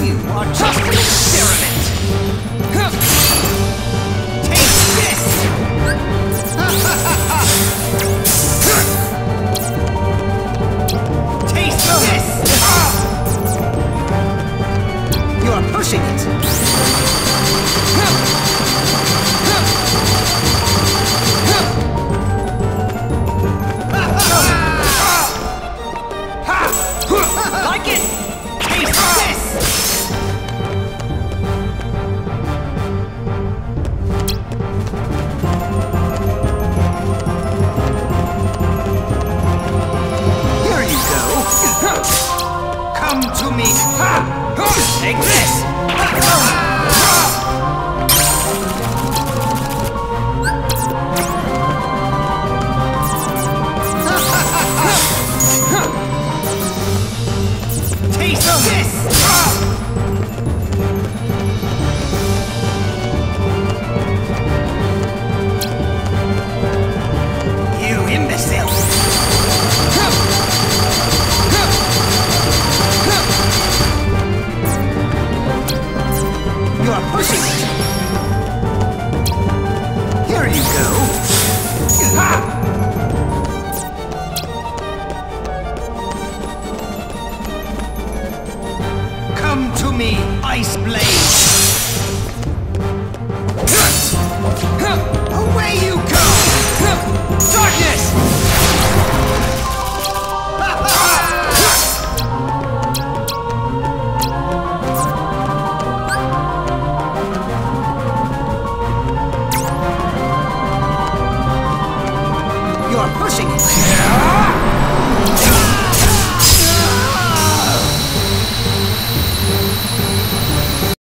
You are just an experiment! know. Come to me. Take this. Taste this! me, Ice Blade! Away you go! Darkness! You are pushing it.